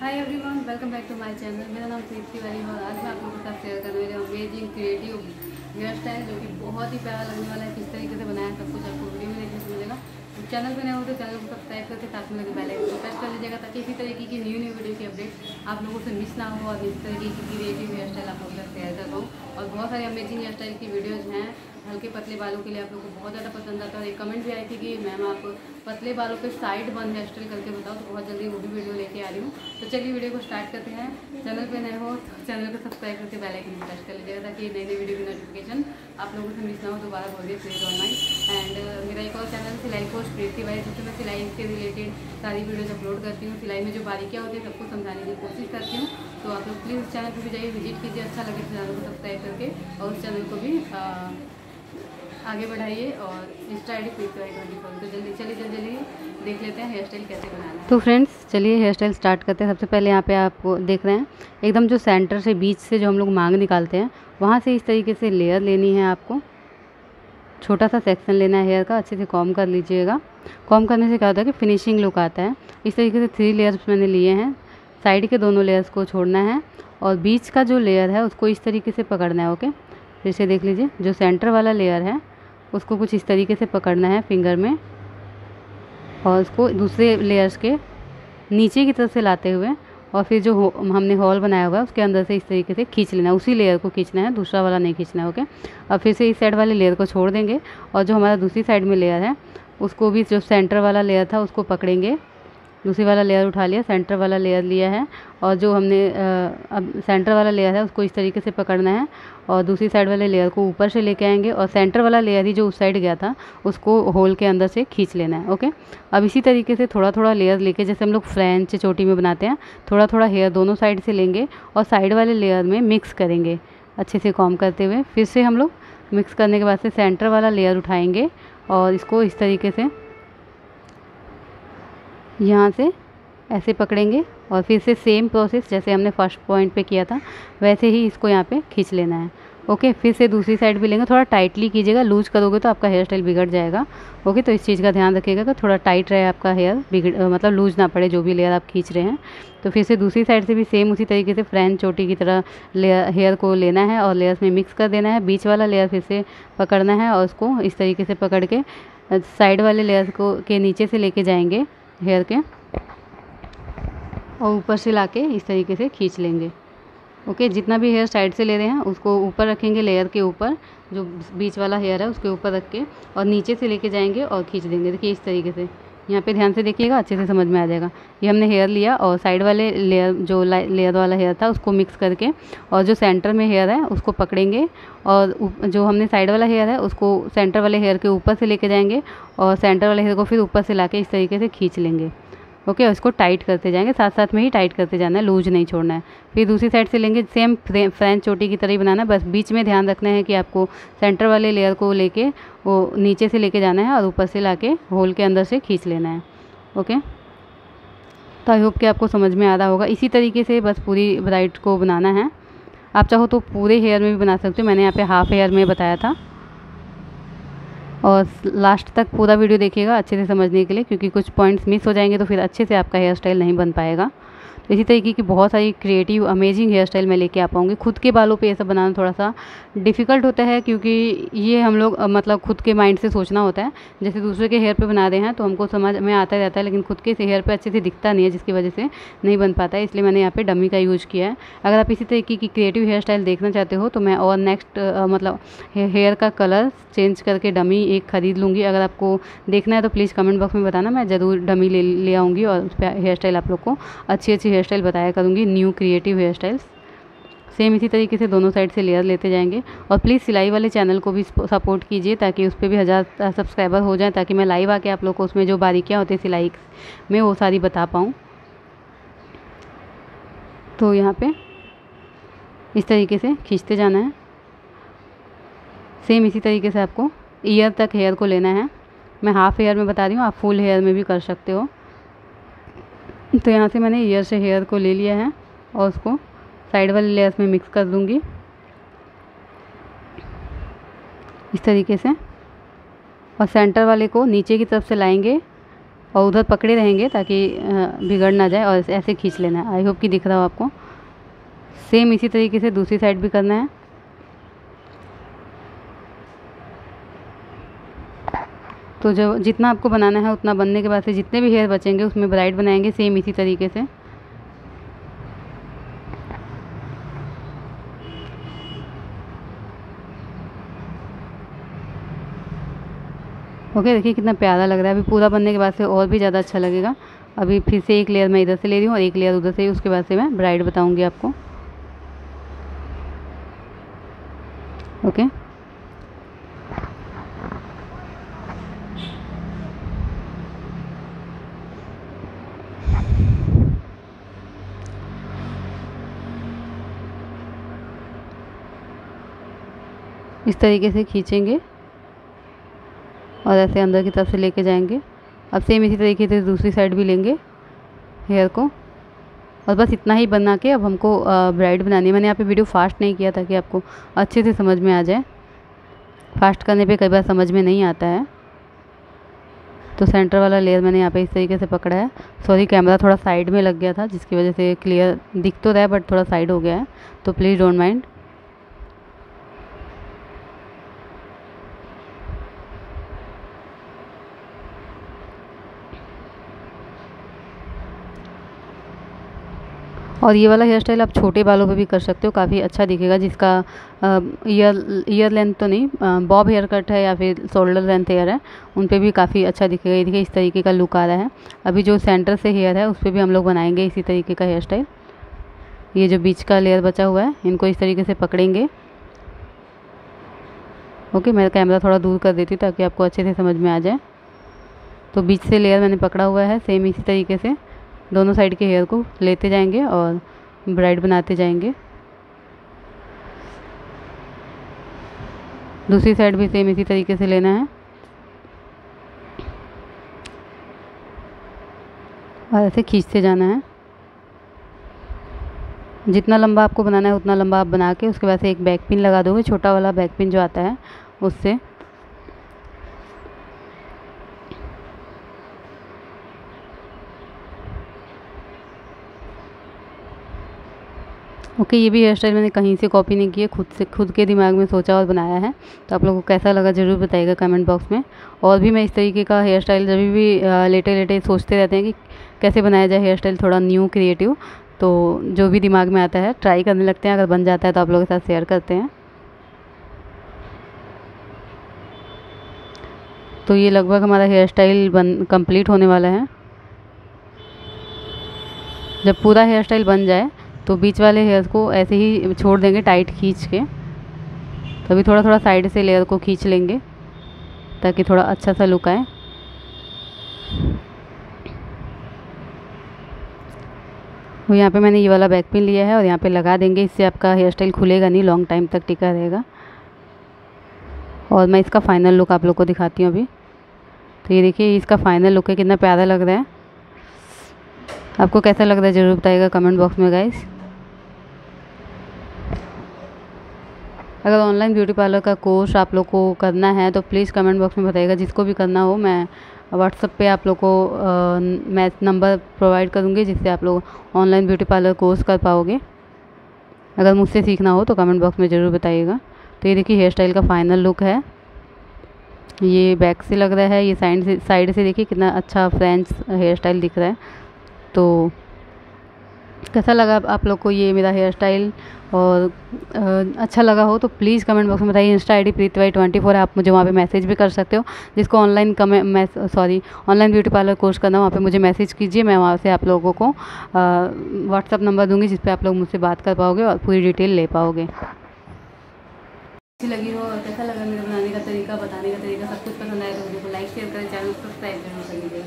Hi everyone welcome back to my channel मेरा नाम प्रीति तिवारी और आज मैं आप लोगों के साथ शेयर करने वाली हूँ अमेजिंग क्रिएटिव हेयर स्टाइल जो कि बहुत ही प्यारा लगने वाला है। किस तरीके से बनाया सब कुछ आपको वीडियो में देखने को मिलेगा। चैनल पर नए हो तो चैनल को सब्सक्राइब करके साथ में लगे बेल प्रेस कर लीजिएगा ताकि इसी तरीके की न्यू न्यू वीडियो की अपडेट आप लोगों से मिस ना हो और इस तरीके की क्रिएटिव हेयर स्टाइल आप लोगों के शेयर कर पाऊँ। और बहुत सारी अमेजिंग हेयर स्टाइल की वीडियोज़ हैं। हल्के पतले बालों के लिए आप लोग को बहुत ज़्यादा पसंद आता है। और एक कमेंट भी आई थी कि, मैम, आप पतले बालों पे साइड बंद हेयर स्टाइल करके बताओ तो बहुत जल्दी वो भी वीडियो लेके आ रही हूँ। तो चलिए वीडियो को स्टार्ट करते हैं। चैनल पे नए हो तो चैनल को सब्सक्राइब करके बेल आइकन प्रेस कर लीजिएगा, ताकि नई नई वीडियो की नोटिफिकेशन आप लोगों से मिस ना हो, दोबारा बोलिए प्लीज़ ऑनलाइन एंड मेरा एक और चैनल सिलाई कोच प्रीति भाई जिसमें मैं सिलाई के रिलेटेड सारी वीडियोज़ अपलोड करती हूँ। सिलाई में जो बारीकियाँ होती है, सबको समझाने की कोशिश करती हूँ। तो आप लोग प्लीज़ उस चैनल पर भी जाइए विज़िट कीजिए अच्छा लगे तो चैनल को सब्सक्राइब करके, और उस चैनल को भी आगे बढ़ाइए और इंस्टा आई ट्वेंटी फोर तो जल्दी, चलिए, जल्दी जल्दी देख लेते हैं हेयर स्टाइल कैसे बनाना है। तो फ्रेंड्स चलिए हेयर स्टाइल स्टार्ट करते हैं। सबसे पहले यहाँ पे आपको देख रहे हैं। एकदम जो सेंटर से बीच से जो हम लोग मांग निकालते हैं, वहाँ से इस तरीके से लेयर लेनी है आपको। छोटा सा सेक्शन लेना है हेयर का, अच्छे से कॉम कर लीजिएगा। कॉम करने से क्या होता है कि फिनिशिंग लुक आता है। इस तरीके से थ्री लेयर्स मैंने लिए हैं। साइड के दोनों लेयर्स को छोड़ना है और बीच का जो लेयर है, उसको इस तरीके से पकड़ना है ओके फिर से देख लीजिए जो सेंटर वाला लेयर है उसको कुछ इस तरीके से पकड़ना है फिंगर में और उसको दूसरे लेयर्स के नीचे की तरफ़ से लाते हुए और फिर जो हो, हमने हॉल बनाया हुआ है उसके अंदर से इस तरीके से खींच लेना है। उसी लेयर को खींचना है दूसरा वाला नहीं खींचना है ओके अब फिर से इस साइड वाले लेयर को छोड़ देंगे और जो हमारा दूसरी साइड में लेयर है उसको भी जो सेंटर वाला लेयर था उसको पकड़ेंगे। दूसरी वाला लेयर उठा लिया सेंटर वाला लेयर लिया है और जो हमने अब सेंटर वाला लेयर है उसको इस तरीके से पकड़ना है और दूसरी साइड वाले लेयर को ऊपर से लेके आएँगे और सेंटर वाला लेयर ही जो उस साइड गया था उसको होल के अंदर से खींच लेना है ओके अब इसी तरीके से थोड़ा थोड़ा लेयर लेके, जैसे हम लोग फ्रेंच चोटी में बनाते हैं थोड़ा थोड़ा हेयर दोनों साइड से लेंगे और साइड वाले लेयर में मिक्स करेंगे अच्छे से कॉम करते हुए। फिर से हम लोग मिक्स करने के बाद से सेंटर वाला लेयर उठाएँगे और इसको इस तरीके से यहाँ से ऐसे पकड़ेंगे और फिर से सेम प्रोसेस जैसे हमने फ़र्स्ट पॉइंट पे किया था, वैसे ही इसको यहाँ पे खींच लेना है। ओके फिर से दूसरी साइड भी लेंगे। थोड़ा टाइटली कीजिएगा लूज करोगे तो आपका हेयर स्टाइल बिगड़ जाएगा। ओके तो इस चीज़ का ध्यान रखिएगा कि थोड़ा टाइट रहे आपका हेयर बिगड़ मतलब लूज ना पड़े, जो भी लेयर आप खींच रहे हैं। तो फिर से दूसरी साइड से भी सेम उसी तरीके से फ्रेंच चोटी की तरह हेयर को लेना है और लेयर्स में मिक्स कर देना है। बीच वाला लेयर फिर से पकड़ना है और उसको इस तरीके से पकड़ के साइड वाले लेयर्स को, के नीचे से लेके जाएँगे। हेयर के और ऊपर से ला के इस तरीके से खींच लेंगे। ओके, जितना भी हेयर साइड से ले रहे हैं, उसको ऊपर रखेंगे लेयर के ऊपर, जो बीच वाला हेयर है, उसके ऊपर रख के और नीचे से लेके जाएँगे और खींच देंगे। देखिए इस तरीके से। यहाँ पे ध्यान से देखिएगा, अच्छे से समझ में आ जाएगा। ये हमने हेयर लिया और साइड वाले लेयर जो लेयर वाला हेयर था, उसको मिक्स करके और जो सेंटर में हेयर है, उसको पकड़ेंगे और जो हमने साइड वाला हेयर है, उसको सेंटर वाले हेयर के ऊपर से लेके जाएँगे और सेंटर वाले हेयर को फिर ऊपर से ला इस तरीके से खींच लेंगे। ओके, उसको टाइट करते जाएँगे साथ साथ में ही टाइट करते जाना है, लूज नहीं छोड़ना है। फिर दूसरी साइड से लेंगे सेम फ्रेंच चोटी की तरह ही बनाना है, बस बीच में ध्यान रखना है कि आपको सेंटर वाले लेयर को लेके, वो नीचे से लेके जाना है और ऊपर से लाके होल के अंदर से खींच लेना है, ओके? तो आई होप कि आपको समझ में आ रहा होगा। इसी तरीके से बस पूरी ब्राइट को बनाना है। आप चाहो तो पूरे हेयर में भी बना सकते हो, मैंने यहाँ पे हाफ़ हेयर में बताया था। और लास्ट तक पूरा वीडियो देखिएगा अच्छे से समझने के लिए, क्योंकि कुछ पॉइंट्स मिस हो जाएँगे तो फिर अच्छे से आपका हेयर स्टाइल नहीं बन पाएगा। इसी तरीके की बहुत सारी क्रिएटिव अमेजिंग हेयर स्टाइल मैं लेके आ पाऊँगी। खुद के बालों पे ये सब बनाना थोड़ा सा डिफ़िकल्ट होता है क्योंकि ये हम लोग मतलब खुद के माइंड से सोचना होता है। जैसे दूसरे के हेयर पे बना रहे हैं तो हमको समझ में आता रहता है, लेकिन खुद के हेयर पर अच्छे से दिखता नहीं है, जिसकी वजह से नहीं बन पाता है। इसलिए मैंने यहाँ पर डमी का यूज़ किया है। अगर आप इसी तरीके की क्रिएटिव हेयर स्टाइल देखना चाहते हो तो मैं और नेक्स्ट मतलब हेयर का कलर चेंज करके डमी एक ख़रीद लूँगी। अगर आपको देखना है तो प्लीज़ कमेंट बॉक्स में बताना। मैं ज़रूर डमी ले ले आऊँगी और उस पर हेयर स्टाइल आप लोग को अच्छी अच्छी हेयर स्टाइल बताया करूँगी new creative hair styles same इसी तरीके से दोनों साइड से लेयर लेते जाएँगे। और प्लीज़ सिलाई वाले चैनल को भी सपोर्ट कीजिए ताकि उस पर भी हज़ार सब्सक्राइबर हो जाए, ताकि मैं लाइव आके आप लोग को उसमें जो बारीकियाँ होती है सिलाई में वो सारी बता पाऊँ। तो यहाँ पे इस तरीके से खींचते जाना है। सेम इसी तरीके से आपको ईयर तक हेयर को लेना है। मैं हाफ़ हेयर में बता रही हूँ, आप फुल हेयर में भी कर सकते हो। तो यहाँ से मैंने ईयर से हेयर को ले लिया है और उसको साइड वाले लेयर्स में मिक्स कर दूँगी। इस तरीके से। और सेंटर वाले को नीचे की तरफ़ से लाएँगे और उधर पकड़े रहेंगे ताकि बिगड़ ना जाए और ऐसे खींच लेना है। आई होप कि दिख रहा हो आपको। सेम इसी तरीके से दूसरी साइड भी करना है। तो जब जितना आपको बनाना है उतना बनने के बाद से जितने भी हेयर बचेंगे उसमें ब्राइट बनाएँगे सेम इसी तरीके से। ओके देखिए कितना प्यारा लग रहा है। अभी पूरा बनने के बाद से और भी ज़्यादा अच्छा लगेगा। अभी फिर से एक लेयर मैं इधर से ले रही हूँ और एक लेयर उधर से, उसके बाद से मैं ब्राइड बताऊँगी आपको। ओके इस तरीके से खींचेंगे और ऐसे अंदर की तरफ़ से लेके जाएँगे। अब सेम इसी तरीके से दूसरी साइड भी लेंगे हेयर को। और बस इतना ही बना के अब हमको ब्राइड बनानी है। मैंने यहाँ पे वीडियो फास्ट नहीं किया ताकि आपको अच्छे से समझ में आ जाए। फास्ट करने पे कई बार समझ में नहीं आता है। तो सेंटर वाला लेयर मैंने यहाँ पे इस तरीके से पकड़ा है। सॉरी कैमरा थोड़ा साइड में लग गया था, जिसकी वजह से क्लियर दिख तो रहा है बट थोड़ा साइड हो गया है। तो प्लीज़ डोंट माइंड और ये वाला हेयर स्टाइल आप छोटे बालों पे भी कर सकते हो, काफ़ी अच्छा दिखेगा, जिसका ईयर ईयर लेंथ तो नहीं बॉब हेयर कट है या फिर शोल्डर लेंथ हेयर है, उन पर भी काफ़ी अच्छा दिखेगा। ये देखिए, इस तरीके का लुक आ रहा है। अभी जो सेंटर से हेयर है, उस पर भी हम लोग बनाएँगे इसी तरीके का हेयर स्टाइल ये जो बीच का लेयर बचा हुआ है, इनको इस तरीके से पकड़ेंगे। ओके मैं कैमरा थोड़ा दूर कर देती हूँ ताकि आपको अच्छे से समझ में आ जाए। तो बीच से लेयर मैंने पकड़ा हुआ है सेम इसी तरीके से। दोनों साइड के हेयर को लेते जाएँगे और ब्राइड बनाते जाएँगे। दूसरी साइड भी सेम इसी तरीके से लेना है। और ऐसे खींचते जाना है। जितना लंबा आपको बनाना है, उतना लंबा आप बना के उसके बाद से एक बैक पिन लगा दोगे, छोटा वाला बैक पिन जो आता है, उससे ओके, ये भी हेयर स्टाइल मैंने कहीं से कॉपी नहीं की है खुद से, खुद के दिमाग में सोचा और बनाया है। तो आप लोगों को कैसा लगा ज़रूर बताइएगा कमेंट बॉक्स में। और भी मैं इस तरीके का हेयर स्टाइल जब भी लेटे लेटे सोचते रहते हैं कि कैसे बनाया जाए हेयर स्टाइल थोड़ा न्यू क्रिएटिव तो जो भी दिमाग में आता है ट्राई करने लगते हैं। अगर बन जाता है तो आप लोगों के साथ शेयर करते हैं। तो ये लगभग हमारा हेयर स्टाइल बन कंप्लीट होने वाला है। जब पूरा हेयर स्टाइल बन जाए तो बीच वाले हेयर को ऐसे ही छोड़ देंगे टाइट खींच के। तो अभी थोड़ा थोड़ा साइड से लेयर को खींच लेंगे, ताकि थोड़ा अच्छा सा लुक आए। वो यहाँ पे मैंने ये वाला बैक पिन लिया है और यहाँ पे लगा देंगे, इससे आपका हेयर स्टाइल खुलेगा नहीं, लॉन्ग टाइम तक टिका रहेगा। और मैं इसका फाइनल लुक आप लोग को दिखाती हूँ अभी। तो ये देखिए, इसका फाइनल लुक है, कितना प्यारा लग रहा है। आपको कैसा लग रहा है, ज़रूर बताइएगा कमेंट बॉक्स में, गाइस। अगर ऑनलाइन ब्यूटी पार्लर का कोर्स आप लोग को करना है तो प्लीज़ कमेंट बॉक्स में बताइएगा। जिसको भी करना हो, मैं व्हाट्सअप पे आप लोग को मैं नंबर प्रोवाइड करूँगी, जिससे आप लोग ऑनलाइन ब्यूटी पार्लर कोर्स कर पाओगे। अगर मुझसे सीखना हो तो कमेंट बॉक्स में ज़रूर बताइएगा। तो ये देखिए हेयर स्टाइल का फाइनल लुक है। ये बैक से लग रहा है, ये साइड से साइड से देखिए, कितना अच्छा फ्रेंच हेयर स्टाइल दिख रहा है। तो कैसा लगा आप लोग को ये मेरा हेयर स्टाइल और आ, अच्छा लगा हो तो प्लीज़ कमेंट बॉक्स में बताइए। Insta I D Preeti Y twenty four आप मुझे वहाँ पे मैसेज भी कर सकते हो। जिसको online comment sorry online beauty parlour course करना वहाँ पे मुझे मैसेज कीजिए मैं वहाँ से आप लोगों को व्हाट्सअप नंबर दूँगी जिस पर आप लोग मुझसे बात कर पाओगे और पूरी डिटेल ले पाओगे। अच्छी लगी हो और कैसा लगा मेरे बनाने का तरीका बताने का तरीका? सब कुछ पसंद आया तो को लाइक शेयर करें चैनल सब्सक्राइब ज़रूर करिएगा।